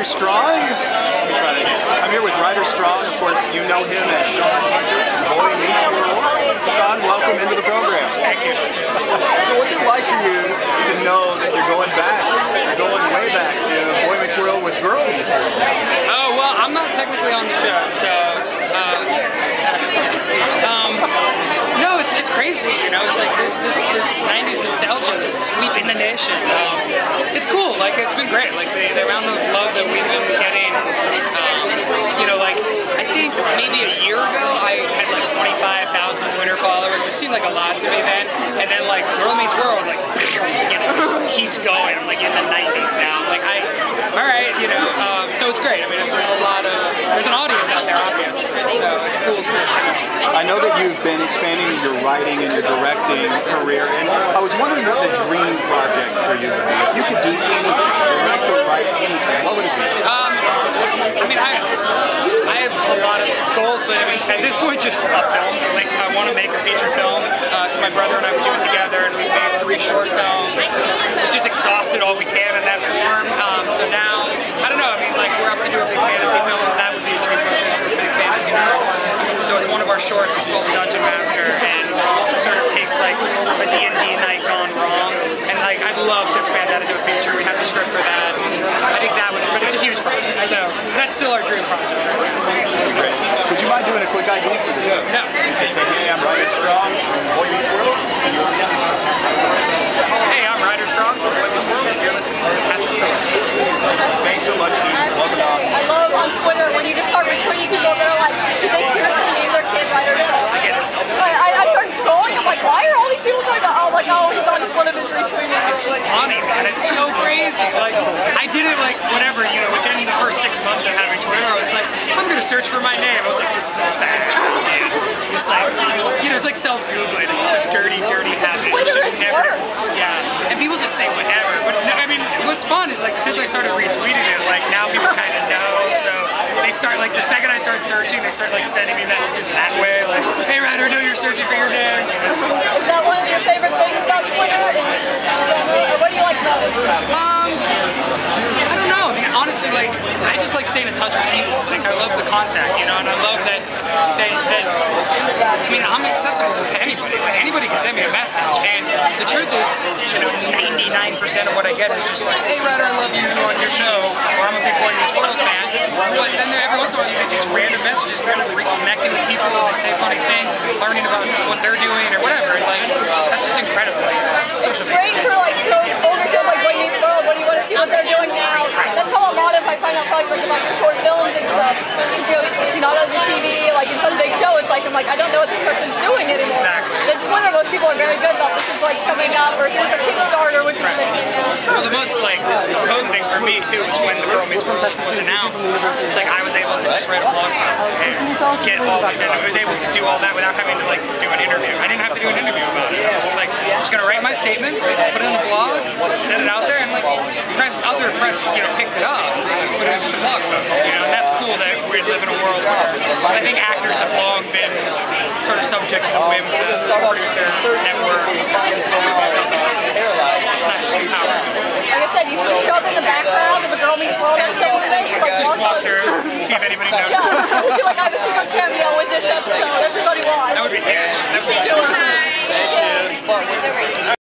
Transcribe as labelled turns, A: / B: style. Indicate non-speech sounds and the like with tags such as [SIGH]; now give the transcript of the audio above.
A: Rider Strong. Let me try that again. I'm here with Rider Strong. Of course, you know him as Shawn Hunter from Boy Meets World. Shawn, welcome into the program.
B: Thank you.
A: So what's it like for you to know that you're going back, you're going way back to Boy Meets World with Girl Meets World?
B: Oh well, I'm not technically on the show, so uh, um, no, it's it's crazy. You know, it's like this this this '90s nostalgia that's sweeping the nation. Um, it's cool. Like it's been great. Like the, the amount of love that we've been getting. Um, you know, like I think maybe a year ago I had like 25,000 Twitter followers. It seemed like a lot to me then. And then like Girl Meets World, like you know, just keeps going. I'm like in the 90s now. Like I, all right, you know. Um, so it's great. I mean, there's a lot of there's an audience out there, obviously. So it's cool.
A: I know that you've been expanding your writing and your directing career, and I was wondering what the dream project for you would be. If you could do anything, direct or write anything, what would it be?
B: Um, I mean, I, I have a lot of goals, but I mean, at this point, just a film. Like, I want to make a feature film because my brother and I were doing it together, and we made three short films. We just exhausted all we can in that form. Um, so now, I don't know. I mean, like, we're up to do a big fantasy film. That would be a dream project for a big fantasy world. So it's one of our shorts. It's called the Dungeon Master, and it sort of takes like a D&D night gone wrong, and like I'd love to expand that into a feature. We have the script for that. I think that would, but it's a huge project. So that's still our dream project.
A: Great. Mind doing a quick ID for the show?
B: No.
A: I say, hey, I'm Rider Strong from Boy Meets World, and you're
B: Hey, I'm Rider Strong from Boy Meets World. You're listening to Patrick Phillips.
A: Thanks so much, dude. Welcome on.
C: I love on Twitter when you just start retweeting people that are like, did they seriously name their kid Rider Strong?
B: I get it. So
C: I, I, I started scrolling, I'm like, why are all these people talking about, oh, like, oh, he's on just one of his retweets.
B: funny, man. It's so crazy. Like, I did it like whatever, you know, within the first six months of having Twitter, I was like, I'm gonna search for my name. I was like, this is so bad, dude. It's like, you know, it's like self-googling. This is a dirty, dirty habit. You
C: Twitter
B: should
C: is
B: never.
C: worse.
B: Yeah, and people just say whatever. But no, I mean, what's fun is like since I started retweeting it, like now people kind of know. So they start like the second I start searching, they start like sending me messages that way, like, hey Rider, know you're searching for your name.
C: Is that one of your favorite things about Twitter? Or what do you like about it?
B: Um, I don't know. I mean, like, I just like staying in touch with people. Like, I love the contact, you know, and I love that, that, that I mean, I'm accessible to anybody. Like, anybody can send me a message. And the truth is, you know, 99% of what I get is just like, hey, Rider, I love you on your show, or I'm a big Boy Meets World fan. But then every once in a while, you get these random messages, kind of reconnecting with people, they say funny things, learning about what they're doing, or whatever. And, like, that's just incredible. Social media.
C: Great for like shows, older shows like Boy Meets World, what do you want to see what they're doing now? That's how a lot of I find out probably like about your short films and. You know, not on the TV, like in some big show, it's like I'm like, I don't know what this person's doing anymore.
B: Exactly.
C: Then Twitter, most people are very good about this is like coming up or here's a Kickstarter, which is like,
B: Well, the most like important thing for me too was when the Girl Meets World was announced. It's like I was able to just write a blog post and get all the, I was able to do all that without having to like do an interview. I didn't have to do an interview about it. I was just like, I'm just gonna write my statement, put it in the blog, set it out there, and like press other press, you know, picked it up. But it was just a blog post, you know, and that's cool that we live in a world where I think actors have long been sort of subject to the whims of producers, networks, companies. It's, nice to see
C: like I said, you should show up in the background of a Girl Meets World episode one day. Like,
B: just
C: walk
B: walk through, see if anybody [LAUGHS] notices. [LAUGHS]
C: I feel like I have a secret cameo with this episode. Everybody watch.
B: That would be huge. That would be.
C: Thank you.